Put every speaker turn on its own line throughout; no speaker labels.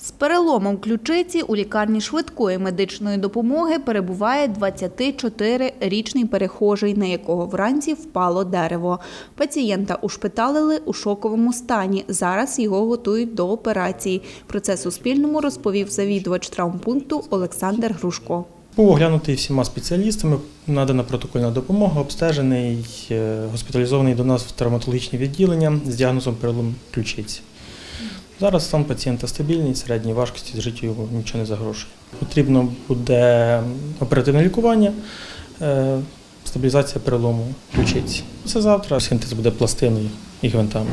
З переломом ключиці у лікарні швидкої медичної допомоги перебуває 24-річний перехожий, на якого вранці впало дерево. Пацієнта ушпиталили у шоковому стані. Зараз його готують до операції. Про це Суспільному розповів завідувач травмпункту Олександр Грушко.
Був оглянутий всіма спеціалістами, надана протокольна допомога, обстежений, е, госпіталізований до нас в травматологічне відділення з діагнозом перелом ключиці. Зараз стан пацієнта стабільний, середній важкості, життю його нічого не загрожує. Потрібно буде оперативне лікування, е, стабілізація перелому ключиці. Це завтра синтез буде пластиною і гвинтами.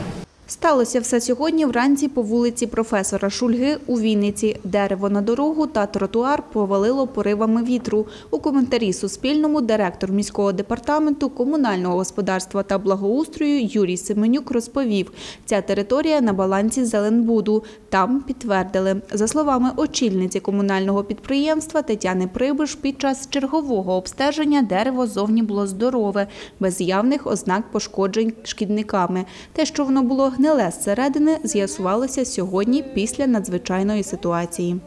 Сталося все сьогодні вранці по вулиці професора Шульги у Вінниці. Дерево на дорогу та тротуар повалило поривами вітру. У коментарі Суспільному директор міського департаменту комунального господарства та благоустрою Юрій Семенюк розповів, ця територія на балансі Зеленбуду. Там підтвердили. За словами очільниці комунального підприємства Тетяни Прибиш, під час чергового обстеження дерево зовні було здорове, без явних ознак пошкоджень шкідниками. Те, що воно було гниле зсередини, з'ясувалося сьогодні після надзвичайної ситуації.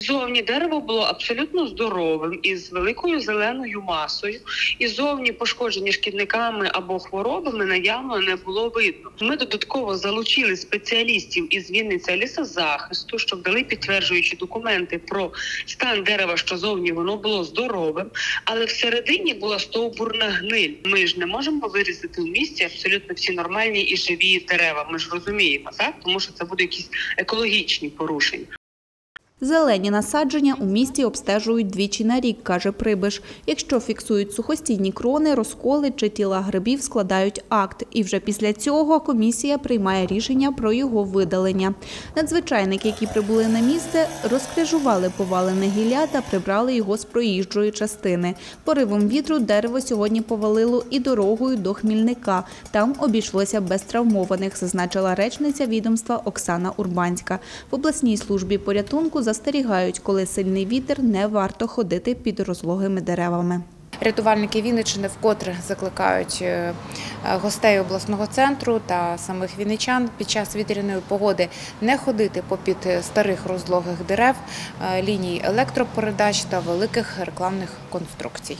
Зовні дерево було абсолютно здоровим із великою зеленою масою, і зовні пошкоджені шкідниками або хворобами наявно не було видно. Ми додатково залучили спеціалістів із Вінниця лісозахисту, щоб дали підтверджуючі документи про стан дерева, що зовні воно було здоровим, але всередині була стовбурна гниль. Ми ж не можемо вирізати в місті абсолютно всі нормальні і живі дерева. Ми ж розуміємо, так тому що це буде якісь екологічні порушення.
Зелені насадження у місті обстежують двічі на рік, каже Прибиш. Якщо фіксують сухостійні крони, розколи чи тіла грибів, складають акт. І вже після цього комісія приймає рішення про його видалення. Надзвичайники, які прибули на місце, розкрижували повалене гілля та прибрали його з проїжджої частини. Поривом вітру дерево сьогодні повалило і дорогою до Хмільника. Там обійшлося без травмованих, зазначила речниця відомства Оксана Урбанська. В обласній службі порятунку застерігають, коли сильний вітер, не варто ходити під розлогими деревами.
Рятувальники Вінниччини вкотре закликають е, гостей обласного центру та самих вінничан під час вітряної погоди не ходити попід старих розлогих дерев, е, ліній електропередач та великих рекламних конструкцій.